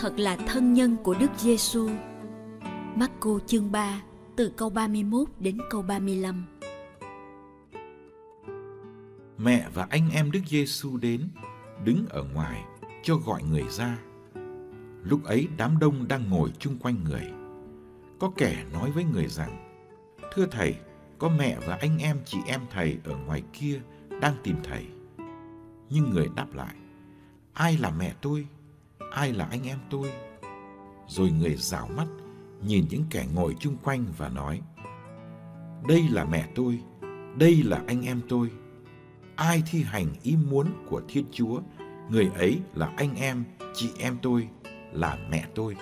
thật là thân nhân của Đức Giêsu. Marco chương 3 từ câu 31 đến câu 35. Mẹ và anh em Đức Giêsu đến, đứng ở ngoài cho gọi người ra. Lúc ấy đám đông đang ngồi chung quanh người. Có kẻ nói với người rằng: "Thưa thầy, có mẹ và anh em chị em thầy ở ngoài kia đang tìm thầy." Nhưng người đáp lại: "Ai là mẹ tôi? Ai là anh em tôi?" Rồi người rảo mắt nhìn những kẻ ngồi chung quanh và nói: "Đây là mẹ tôi, đây là anh em tôi." ai thi hành ý muốn của Thiên Chúa, người ấy là anh em, chị em tôi, là mẹ tôi.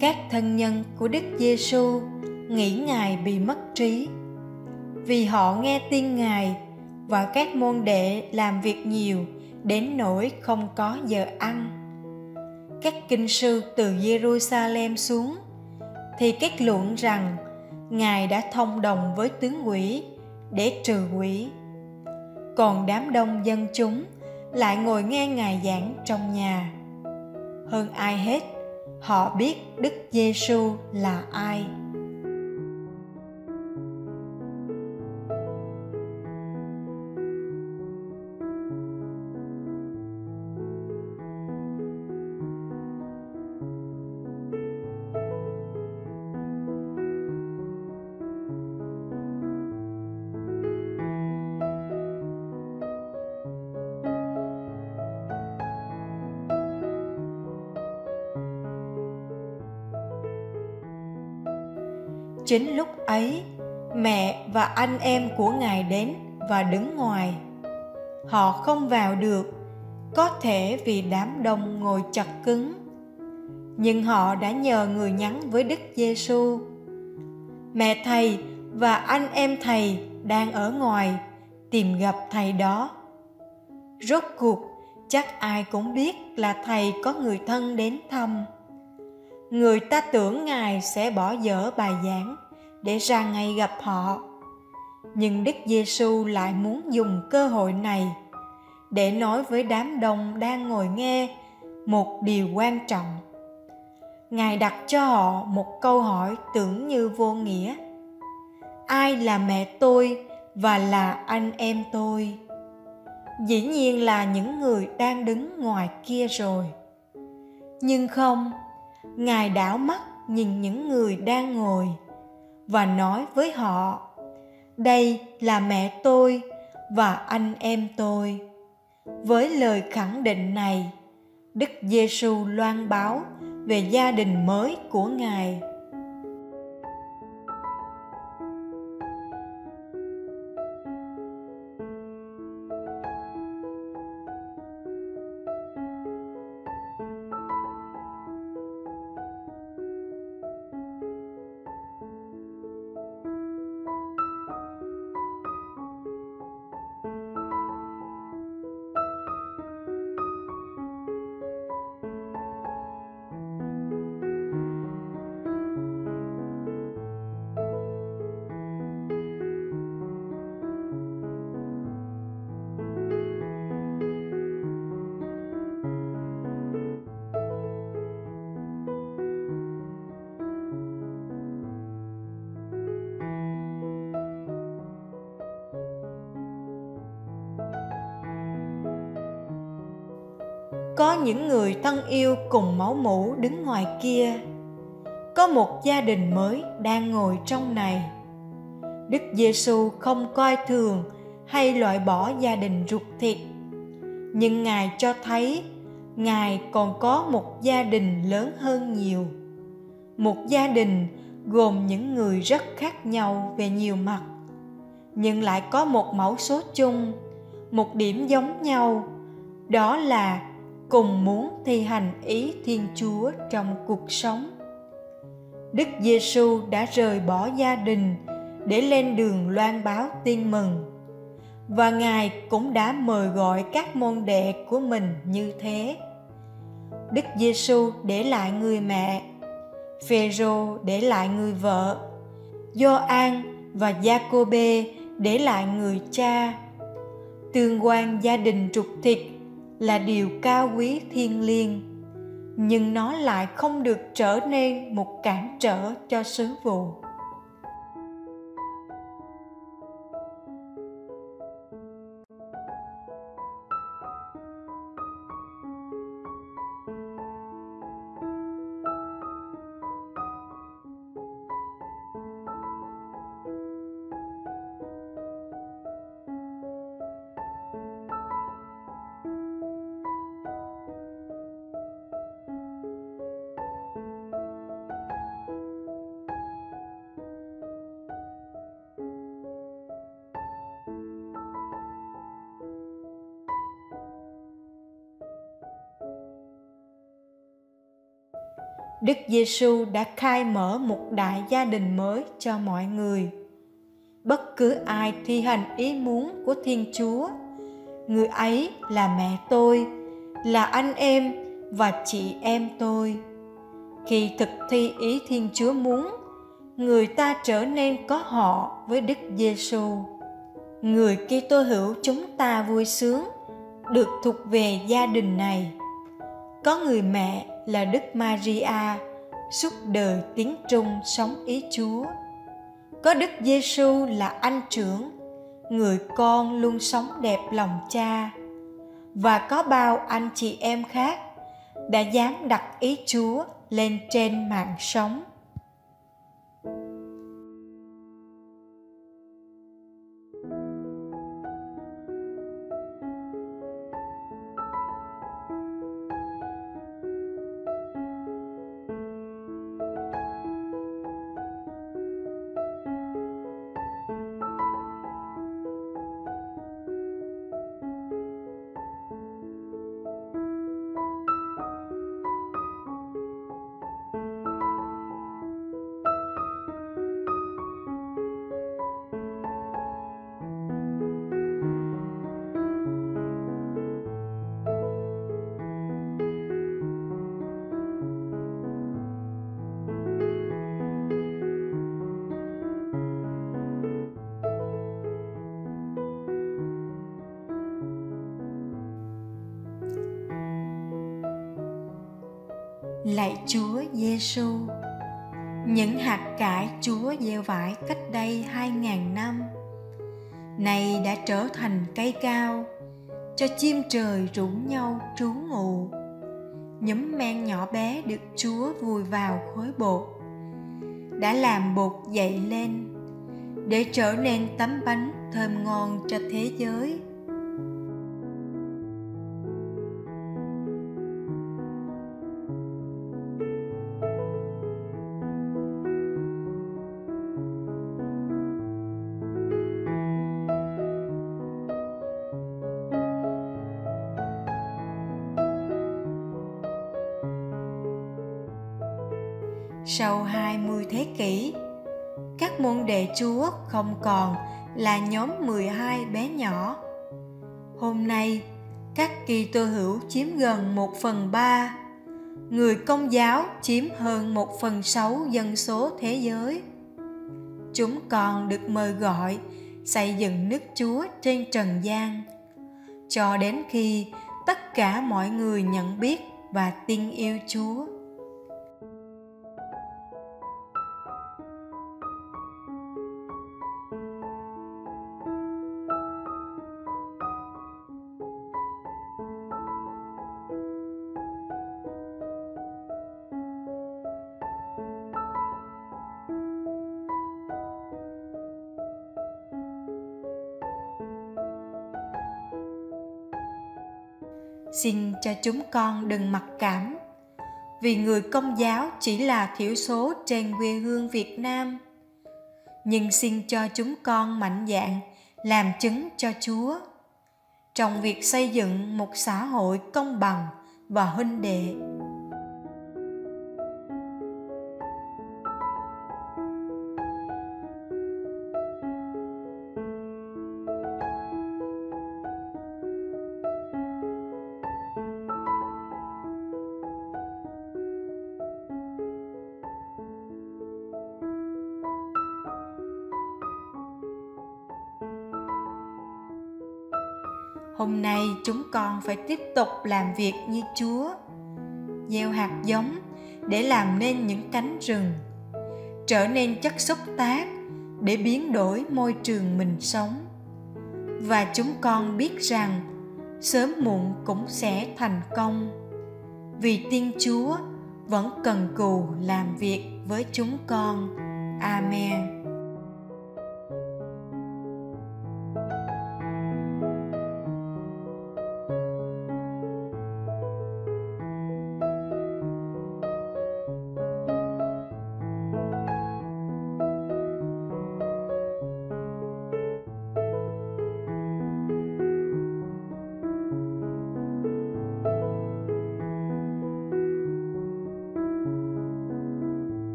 Các thân nhân của Đức Giêsu nghĩ Ngài bị mất trí. Vì họ nghe tin Ngài và các môn đệ làm việc nhiều đến nỗi không có giờ ăn. Các kinh sư từ Jerusalem xuống thì kết luận rằng Ngài đã thông đồng với tướng quỷ để trừ quỷ. Còn đám đông dân chúng lại ngồi nghe Ngài giảng trong nhà. Hơn ai hết, họ biết Đức Giêsu là ai. Chính lúc ấy, mẹ và anh em của ngài đến và đứng ngoài. Họ không vào được, có thể vì đám đông ngồi chặt cứng. Nhưng họ đã nhờ người nhắn với đức giêsu mẹ thầy và anh em thầy đang ở ngoài tìm gặp thầy đó. Rốt cuộc, chắc ai cũng biết là thầy có người thân đến thăm người ta tưởng ngài sẽ bỏ dở bài giảng để ra ngay gặp họ. Nhưng đức giêsu lại muốn dùng cơ hội này để nói với đám đông đang ngồi nghe một điều quan trọng. Ngài đặt cho họ một câu hỏi tưởng như vô nghĩa. Ai là mẹ tôi và là anh em tôi? Dĩ nhiên là những người đang đứng ngoài kia rồi. Nhưng không ngài đảo mắt nhìn những người đang ngồi và nói với họ, đây là mẹ tôi và anh em tôi. Với lời khẳng định này, đức giêsu loan báo về gia đình mới của ngài. Có những người thân yêu cùng máu mủ đứng ngoài kia. Có một gia đình mới đang ngồi trong này. Đức giêsu không coi thường hay loại bỏ gia đình ruột thịt. Nhưng ngài cho thấy, ngài còn có một gia đình lớn hơn nhiều. Một gia đình gồm những người rất khác nhau về nhiều mặt. Nhưng lại có một mẫu số chung, một điểm giống nhau. Đó là cùng muốn thi hành ý thiên chúa trong cuộc sống. Đức giêsu đã rời bỏ gia đình để lên đường loan báo tin mừng. Và ngài cũng đã mời gọi các môn đệ của mình như thế. Đức giêsu để lại người mẹ, phêrô để lại người vợ, gioan và Giacôbê để lại người cha. Tương quan gia đình trục thịt là điều cao quý thiêng liêng. Nhưng nó lại không được trở nên một cản trở cho sứ vụ. Đức Giêsu đã khai mở một đại gia đình mới cho mọi người. Bất cứ ai thi hành ý muốn của Thiên Chúa, người ấy là mẹ tôi, là anh em và chị em tôi. Khi thực thi ý Thiên Chúa muốn, người ta trở nên có họ với Đức Giêsu. Người Kitô hữu chúng ta vui sướng được thuộc về gia đình này. Có người mẹ là Đức Maria suốt đời tiếng trung sống ý Chúa. Có Đức Giêsu là anh trưởng, người con luôn sống đẹp lòng cha. Và có bao anh chị em khác đã dám đặt ý Chúa lên trên mạng sống. Lạy Chúa Giêsu, những hạt cải Chúa gieo vải cách đây hai ngàn năm, nay đã trở thành cây cao, cho chim trời rủ nhau trú ngụ. Nhúm men nhỏ bé được Chúa vùi vào khối bột, đã làm bột dậy lên, để trở nên tấm bánh thơm ngon cho thế giới. Sau 20 thế kỷ, các môn đệ Chúa không còn là nhóm 12 bé nhỏ. Hôm nay, các kỳ tô hữu chiếm gần 1 phần 3, người công giáo chiếm hơn 1 phần 6 dân số thế giới. Chúng còn được mời gọi xây dựng nước Chúa trên trần gian, cho đến khi tất cả mọi người nhận biết và tin yêu Chúa. Xin cho chúng con đừng mặc cảm. Vì người công giáo chỉ là thiểu số trên quê hương việt nam. Nhưng xin cho chúng con mạnh dạn làm chứng cho chúa. Trong việc xây dựng một xã hội công bằng và huynh đệ hôm nay chúng con phải tiếp tục làm việc như chúa. Gieo hạt giống để làm nên những cánh rừng, trở nên chất xúc tác để biến đổi môi trường mình sống. Và chúng con biết rằng sớm muộn cũng sẽ thành công, vì tiên chúa vẫn cần cù làm việc với chúng con. Amen.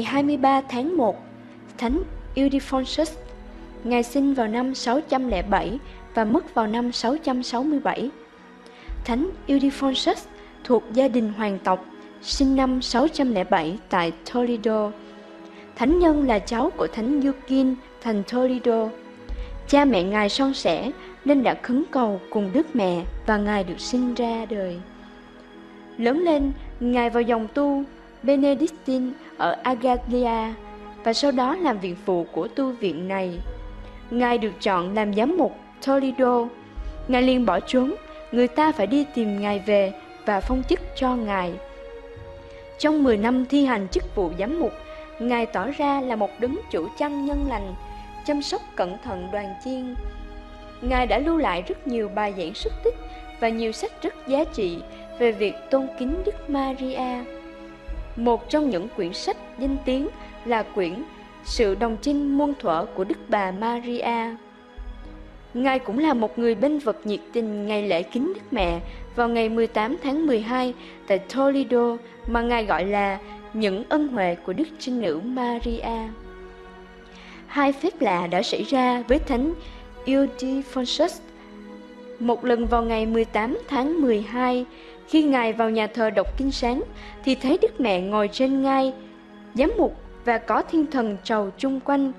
Ngày 23 tháng 1, Thánh Ildefonsus, Ngài sinh vào năm 607 và mất vào năm 667. Thánh Ildefonsus thuộc gia đình hoàng tộc, sinh năm 607 tại Toledo. Thánh nhân là cháu của Thánh Yukin thành Toledo. Cha mẹ Ngài son sẻ nên đã khấn cầu cùng Đức Mẹ và Ngài được sinh ra đời. Lớn lên, Ngài vào dòng tu Benedictine ở Agadia và sau đó làm viện phụ của tu viện này. Ngài được chọn làm giám mục Toledo. Ngài liền bỏ trốn, người ta phải đi tìm Ngài về và phong chức cho Ngài. Trong 10 năm thi hành chức vụ giám mục, Ngài tỏ ra là một đứng chủ chăn nhân lành, chăm sóc cẩn thận đoàn chiên. Ngài đã lưu lại rất nhiều bài giảng xuất tích và nhiều sách rất giá trị về việc tôn kính Đức Maria. Một trong những quyển sách danh tiếng là quyển Sự đồng chinh muôn thuở của Đức bà Maria. Ngài cũng là một người bên vật nhiệt tình ngày lễ kính Đức Mẹ vào ngày 18 tháng 12 tại Toledo mà Ngài gọi là những ân huệ của Đức Trinh Nữ Maria. Hai phép lạ đã xảy ra với Thánh Ildefonsus. Một lần vào ngày 18 tháng 12, khi Ngài vào nhà thờ đọc kinh sáng, thì thấy Đức Mẹ ngồi trên ngai, giám mục và có thiên thần trầu chung quanh.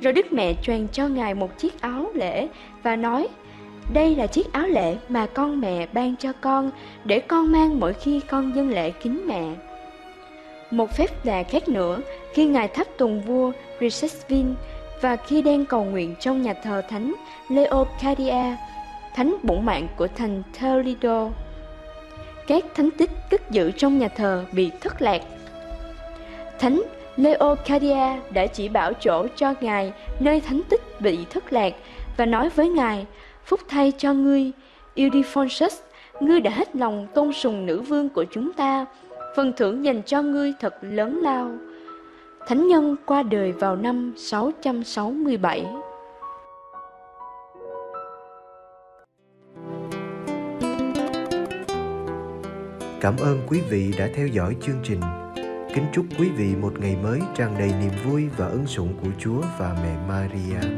Rồi Đức Mẹ truyền cho Ngài một chiếc áo lễ và nói, đây là chiếc áo lễ mà con mẹ ban cho con để con mang mỗi khi con dâng lễ kính mẹ. Một phép lạ khác nữa, khi Ngài thắp tùng vua Recesvin và khi đang cầu nguyện trong nhà thờ thánh Leocadia, thánh bổn mạng của thành Toledo các thánh tích cất giữ trong nhà thờ bị thất lạc. Thánh Leocadia đã chỉ bảo chỗ cho Ngài nơi thánh tích bị thất lạc và nói với Ngài, phúc thay cho ngươi, Ildefonsus, ngươi đã hết lòng tôn sùng nữ vương của chúng ta, phần thưởng dành cho ngươi thật lớn lao. Thánh nhân qua đời vào năm 667. Cảm ơn quý vị đã theo dõi chương trình. Kính chúc quý vị một ngày mới tràn đầy niềm vui và ân sủng của Chúa và mẹ Maria.